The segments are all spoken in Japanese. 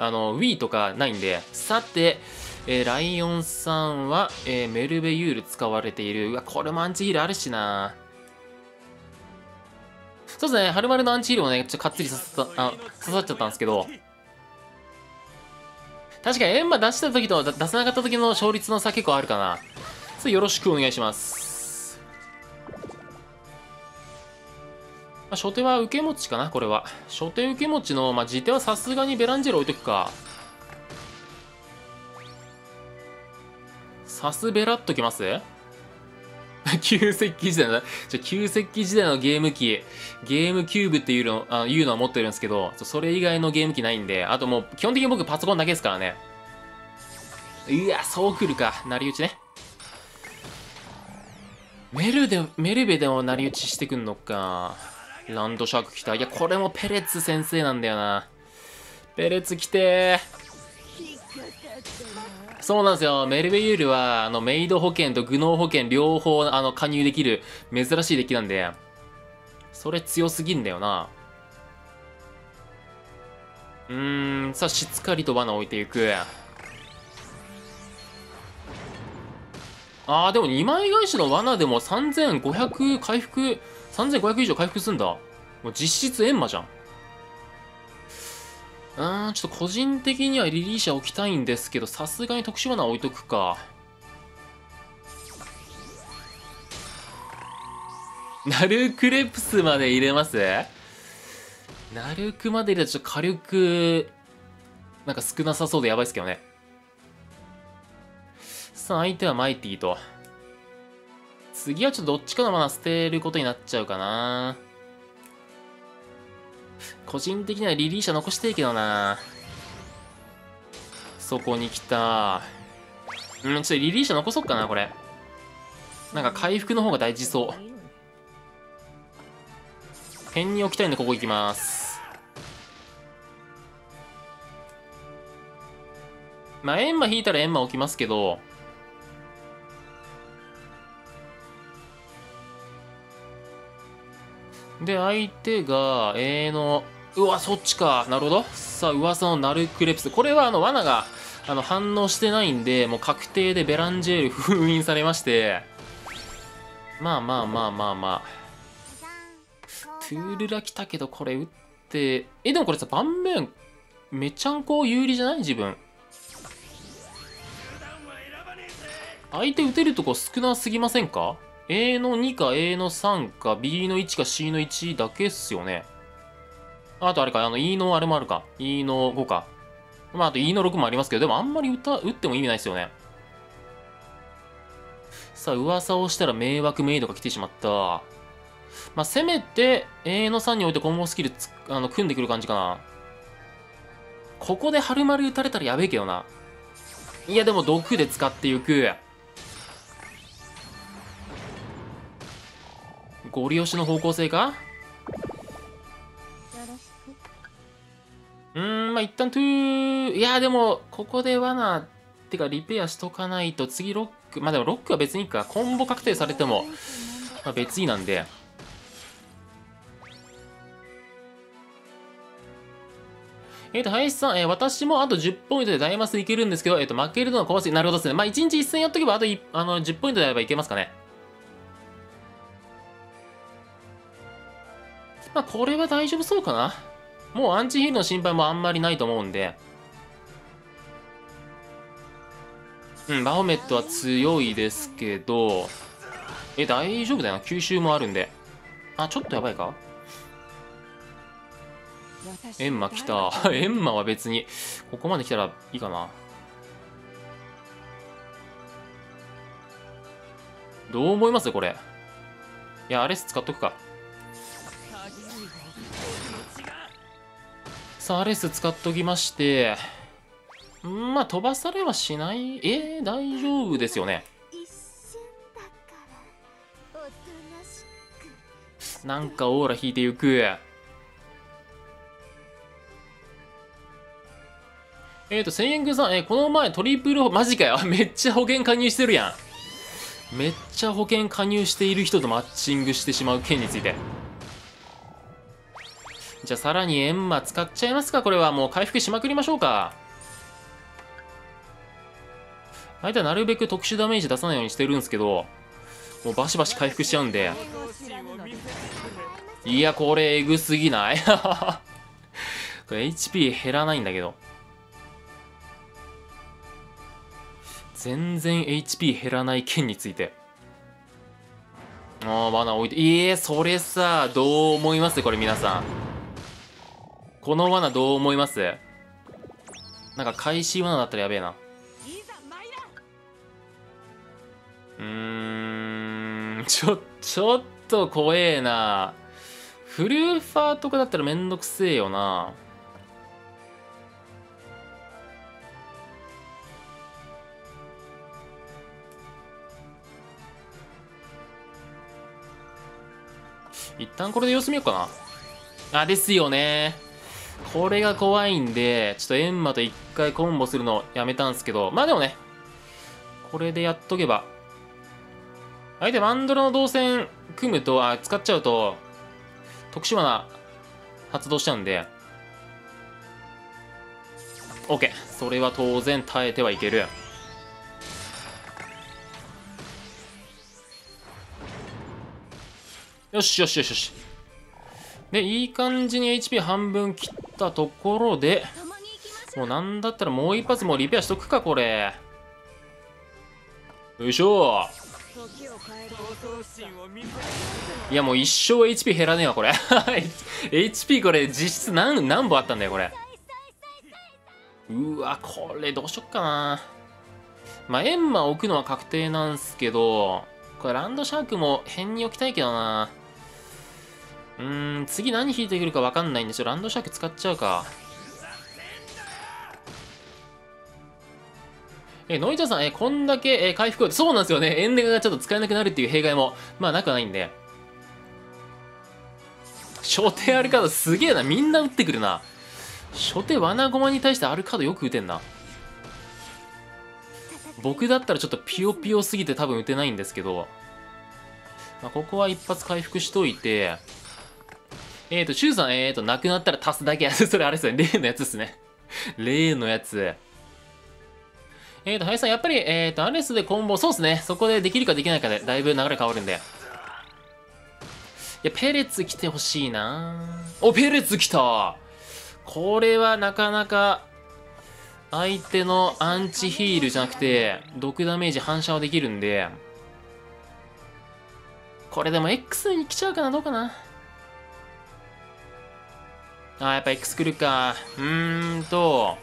あの Wii とかないんでさてえー、ライオンさんは、えー、メルベユール使われている。うわ、これもアンチヒールあるしな。そうですね、はるまるのアンチヒールもね、ちょっとかっつり刺さあ刺さっちゃったんですけど、確かにエンマ出した時と出さなかった時の勝率の差結構あるかな。それよろしくお願いします。まあ、初手は受け持ちかな、これは。初手受け持ちの、まあ、自手はさすがにベランジェル置いとくか。サスベラっときます？旧石器時代の、ちょ、旧石器時代のゲーム機、ゲームキューブっていうの、あいうのは持ってるんですけど、それ以外のゲーム機ないんで、あともう、基本的に僕パソコンだけですからね。いや、そう来るか。成り打ちね。メルで、メルベでも成り打ちしてくんのか。ランドシャーク来た。いや、これもペレッツ先生なんだよな。ペレッツ来てそうなんですよ。メルベユールは、あの、メイド保険とグノー保険両方、あの、加入できる珍しいデッキなんで、それ強すぎんだよな。うーん、さあ、しつかりと罠置いていく。あー、でも2枚返しの罠でも3500回復、3500以上回復すんだ。もう実質エンマじゃん。うーん、ちょっと個人的にはリリーシャ置きたいんですけど、さすがに特殊罠置いとくか。ナルクレプスまで入れます？ナルクまで入れたらちょっと火力、なんか少なさそうでやばいっすけどね。さあ、相手はマイティと。次はちょっとどっちかのまま捨てることになっちゃうかな。個人的にはリリーシャ残していけどな。そこに来た。うんちょっとリリーシャ残そっかなこれ。なんか回復の方が大事そう。辺に置きたいんでここ行きます。まあエンマ引いたらエンマ置きますけど。で相手が A のうわ、そっちか。なるほど。さあ、噂のナルクレプス。これは、あの、罠が、あの、反応してないんで、もう確定でベランジェール封印されまして、まあまあまあまあまあ。トゥールラ来たけど、これ打って、え、でもこれさ、盤面、めちゃんこ有利じゃない？自分。相手打てるとこ少なすぎませんか？?A の2か A の3か B の1か C の1だけっすよね。あとあれか、あの、E のあれもあるか。E の5か。まあ、あと E の6もありますけど、でもあんまり打打っても意味ないですよね。さあ、噂をしたら迷惑メイドが来てしまった。まあ、せめて A の3においてコンボスキルあの組んでくる感じかな。ここで春丸打たれたらやべえけどな。いや、でも毒で使っていく。ゴリ押しの方向性か？うん、まあ一旦トゥー、いや、でも、ここで罠、ってかリペアしとかないと、次ロック、まあでもロックは別にいいか、コンボ確定されても、まあ別になんで。えっ、ー、と、林さん、えー、私もあと10ポイントでダイマスいけるんですけど、えっ、ー、と、負けるのは怖すぎなるほどですね。まあ、1日1戦やっとけば、あとあの10ポイントであればいけますかね。まあ、これは大丈夫そうかな。もうアンチヒールの心配もあんまりないと思うんで。うん、バホメットは強いですけど、え、大丈夫だよな。吸収もあるんで。あ、ちょっとやばいかエンマ来た。エンマは別に、ここまで来たらいいかな。どう思います？これ。いや、アレス使っとくか。さあ、レス使っときまして、んまあ、飛ばされはしない。えー、大丈夫ですよね。なんかオーラ引いていく。えっ、ー、と、千円君さん、えー、この前トリプル、マジかよ。めっちゃ保険加入してるやん。めっちゃ保険加入している人とマッチングしてしまう件について。じゃあさらにエンマ使っちゃいますか？これはもう回復しまくりましょうか。相手はなるべく特殊ダメージ出さないようにしてるんですけどもうバシバシ回復しちゃうんで。いやこれエグすぎない？これ HP 減らないんだけど。全然 HP 減らない剣について。ああ罠置いて。いえそれさどう思います？これ皆さん。この罠どう思います？なんか開始罠だったらやべえな。うーんちょちょっと怖えな。フルーファーとかだったらめんどくせえよな。一旦これで様子見ようかな。あですよね。これが怖いんでちょっとエンマと一回コンボするのやめたんですけどまあでもねこれでやっとけば。相手マンドラの動線組むとあ使っちゃうと特殊罠発動しちゃうんで。OK それは当然耐えてはいける。よしよしよしよし。でいい感じに HP 半分切っったところでもうなんだったらもう一発もうリペアしとくかこれ。よいしょ。いやもう一生 HP 減らねえわこれ。HP これ実質何何本あったんだよこれ。うわこれどうしよっかな。まあエンマ置くのは確定なんすけどこれランドシャークも変に置きたいけどな。うーん次何引いてくるか分かんないんでちょランドシャーク使っちゃうかえノイタさん、えこんだけ、え回復そうなんですよね。エンデガがちょっと使えなくなるっていう弊害も、まあなくはないんで。初手アルカードすげえな。みんな打ってくるな。初手ワナゴマに対してアルカードよく打てんな。僕だったらちょっとピヨピヨすぎて多分打てないんですけど。まあ、ここは一発回復しといて。えーと、シュウさん、えーと、なくなったら足すだけや。それあれですね。例のやつですね。例のやつ。えーと、林さん、やっぱり、えーと、アレスでコンボ、そうですね。そこでできるかできないかで、だいぶ流れ変わるんで。いや、ペレッツ来てほしいなお、ペレッツ来たこれはなかなか、相手のアンチヒールじゃなくて、毒ダメージ反射はできるんで、これでも X に来ちゃうかなどうかなあー、やっぱ X 来るか。うーんと、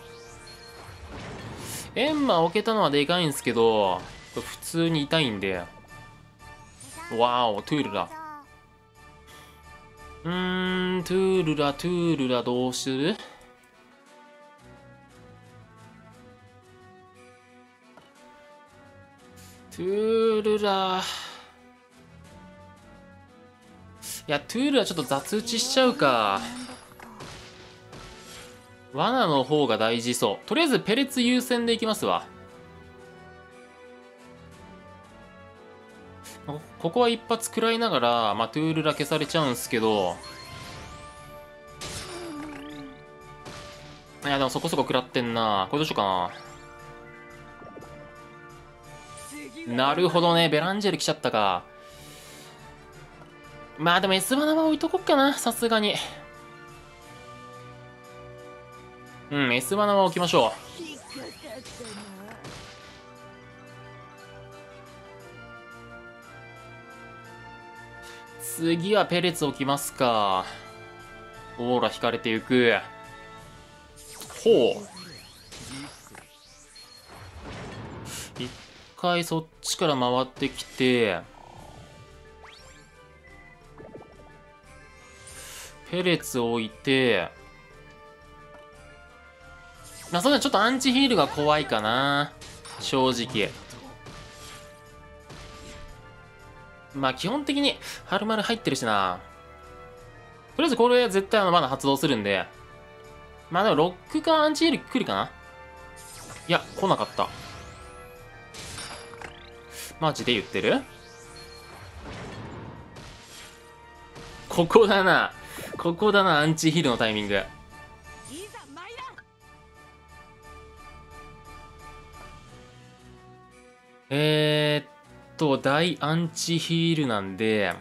エンマ置けたのはでかいんですけど、普通に痛いんで。わお、トゥールラ。うーん、トゥールラ、トゥールラ、どうする？トゥールラ。いや、トゥールラちょっと雑打ちしちゃうか。罠の方が大事そう。とりあえずペレツ優先でいきますわ。ここは一発食らいながら、まあ、トゥールラ消されちゃうんすけど、いや、でもそこそこ食らってんな。これどうしようかな。なるほどね。ベランジェル来ちゃったか。まあでも S バナは置いとこっかな。さすがに。うん、S バナは置きましょう。次はペレツ置きますか。オーラ引かれていく。ほう。一回そっちから回ってきて、ペレツ置いて、まあ、それはちょっとアンチヒールが怖いかな。正直。まあ、基本的に、春丸入ってるしな。とりあえずこれは絶対あのまだ発動するんで。まあでも、ロックかアンチヒール来るかないや、来なかった。マジで言ってる？ここだな。ここだなアンチヒールのタイミングえー、っと大アンチヒールなんで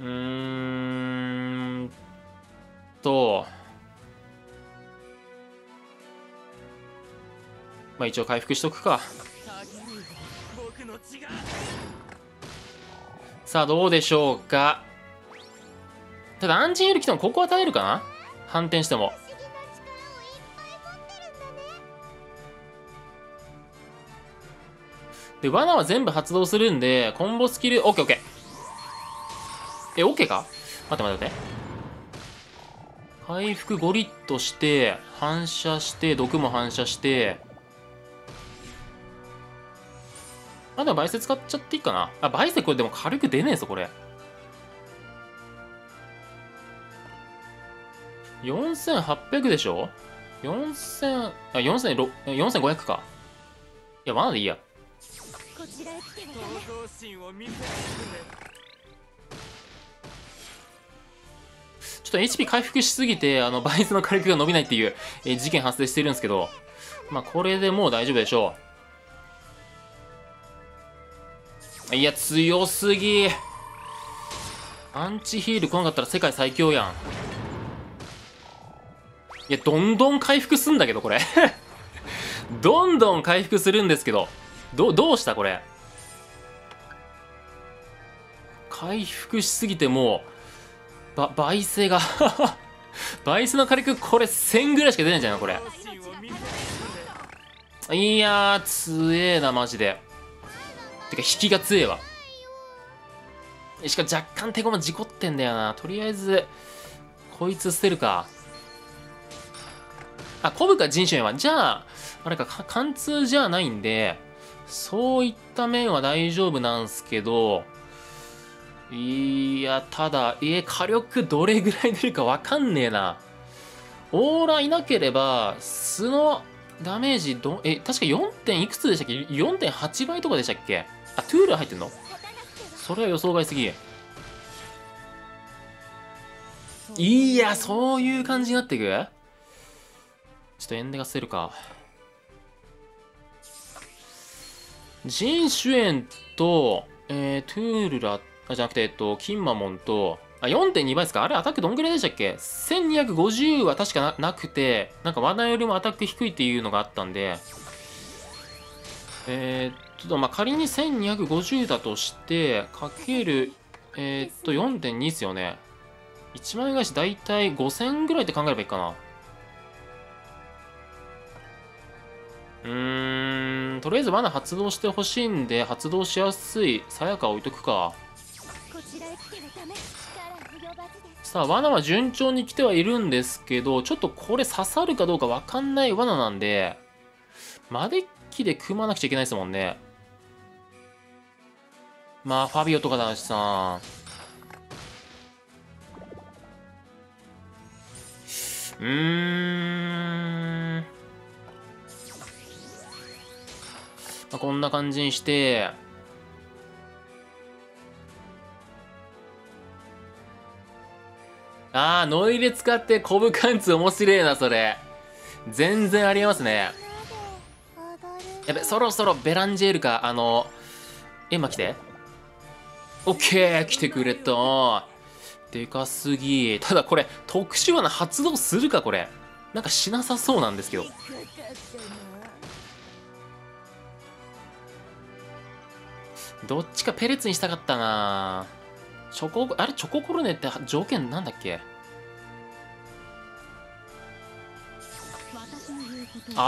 うーんとまあ一応回復しとくか。さあどうでしょうか。ただアンチヒール来てもここは耐えるかな？反転しても。で罠は全部発動するんでコンボスキル OKOK え OK か？待って待って待って回復5リットして反射して毒も反射してあ、でも、バイセ使っちゃっていいかな。あ、バイセこれでも軽く出ねえぞ、これ。4800でしょ ?4000、あ、4000、4500か。いや、まだでいいや。こちらへ来てみたね。ちょっと HP 回復しすぎて、あの、バイスの火力が伸びないっていう、え、事件発生してるんですけど、まあ、これでもう大丈夫でしょう。いや強すぎアンチヒール来なかったら世界最強やんいやどんどん回復すんだけどこれ どんどん回復するんですけどどどうしたこれ？回復しすぎてもうば倍性が 倍性の火力これ1000ぐらいしか出ないんじゃないこれ？いやー強えなマジで。てか引きが強えわ。しかも若干手駒事故ってんだよな。とりあえずこいつ捨てるか。あコブか人種は。じゃああれか貫通じゃないんでそういった面は大丈夫なんすけどいやただえ火力どれぐらい出るかわかんねえな。オーラいなければ素のダメージどえ確か 4. 点いくつでしたっけ？4.8倍とかでしたっけ？あトゥール入ってんの？それは予想外すぎ。いやそういう感じになっていく？ちょっとエンデが捨てるか。ジン・シュエンと、えー、トゥールラじゃなくて、えっと、キンマモンと、あ、4.2倍ですか？あれアタックどんぐらいでしたっけ ?1250 は確かななくて、なんか罠よりもアタック低いっていうのがあったんで、えー、ちょっとまあ仮に1250だとして、かける、えー、っと、4.2ですよね。1万円返し大体5000ぐらいって考えればいいかな。うん、とりあえず罠発動してほしいんで、発動しやすいさやか置いとくか。さあ、罠は順調に来てはいるんですけど、ちょっとこれ刺さるかどうかわかんない罠なんで、マデッキで組まなくちゃいけないですもんね。まあ、ファビオとかだしさ。うーん。あ、こんな感じにして、ああ、ノイレ使ってコブ貫通面白いな、それ。全然ありえますね。やべ、そろそろベランジェールか、あの、エンマ来て。オッケー来てくれたでかすぎただこれ特殊罠発動するかこれなんかしなさそうなんですけどどっちかペレツにしたかったな。チョコあれチョココロネって条件なんだっけ？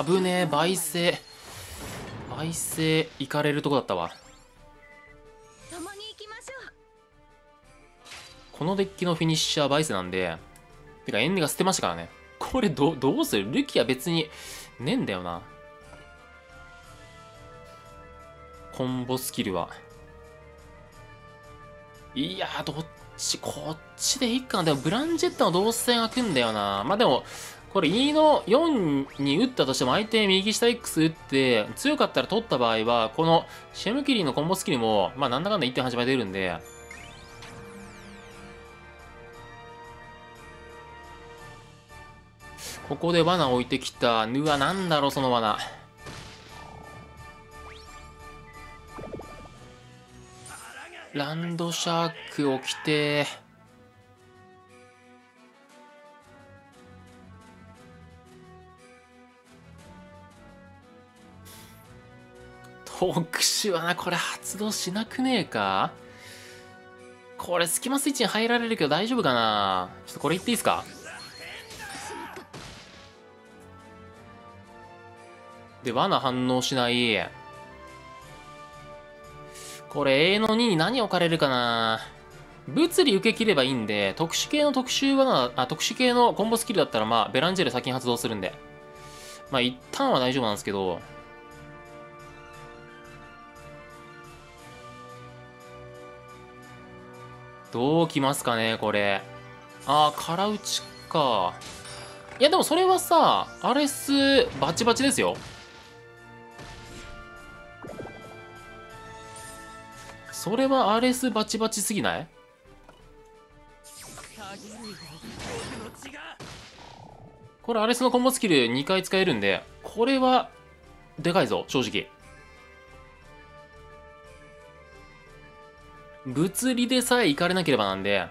危ねえ倍性倍性行かれるとこだったわ。このデッキのフィニッシャーバイスなんで、てかエンデが捨てましたからね。これど、どうする？ルキは別にねえんだよな。コンボスキルは。いやー、どっち、こっちでいいかな。でも、ブランジェットの動線開くんだよな。まあ、でも、これ E の4に打ったとしても相手右下 X 打って強かったら取った場合はこのシェムキリのコンボスキルもまあなんだかんだ1.8倍出るんでここで罠置いてきたヌアなんだろうその罠ランドシャーク起きて特殊はなこれ発動しなくねえか？これスキマスイッチに入られるけど大丈夫かな？ちょっとこれ言っていいですか？で罠反応しない。これ A の2に何置かれるかな物理受け切ればいいんで、特殊系の特殊罠、あ、特殊系のコンボスキルだったら、まあ、ベランジェル先に発動するんで。まあ、一旦は大丈夫なんですけど、どうきますかね、これ。あー、空打ちか。いや、でもそれはさ、アレス、バチバチですよ。それはアレスバチバチすぎない？これアレスのコンボスキル2回使えるんで、これは、でかいぞ、正直。物理でさえ行かれなければなんで、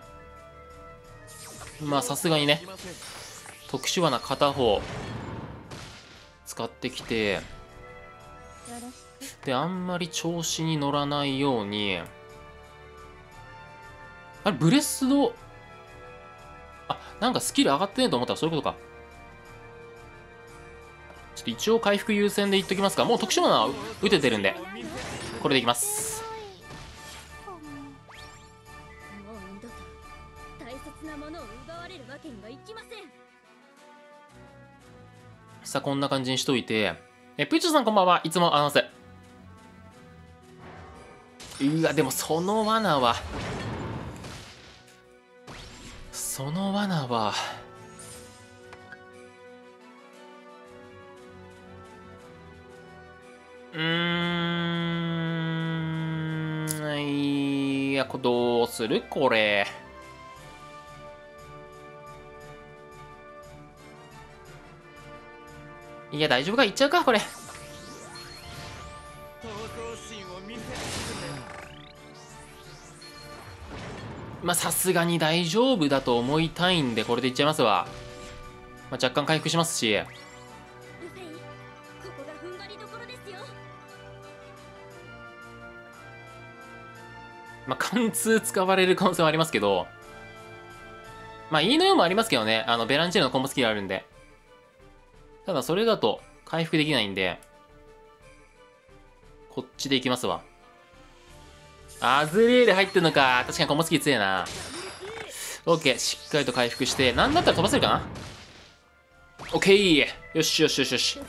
まあさすがにね、特殊罠片方、使ってきて、で、あんまり調子に乗らないように、あれ、ブレスド、あ、なんかスキル上がってねえと思ったらそういうことか。ちょっと一応回復優先でいっときますか。もう特殊なは打ててるんで、これでいきます。さあ、こんな感じにしといて、え、プーチョさんこんばんは。いつもアナウンス。うわ、でもその罠は、その罠は、うん、いや、どうする？これ。いや、大丈夫か？いっちゃうか？これ。まあさすがに大丈夫だと思いたいんでこれでいっちゃいますわ、まあ、若干回復しますし。まあ貫通使われる可能性はありますけど。まあ E の4もありますけどね。あのベランチェルのコンボスキルあるんで。ただそれだと回復できないんで。こっちでいきますわアズリール入ってんのか。確かにコモスキー強えな。オッケー。しっかりと回復して。なんだったら飛ばせるかな？オッケーよしよしよしよし。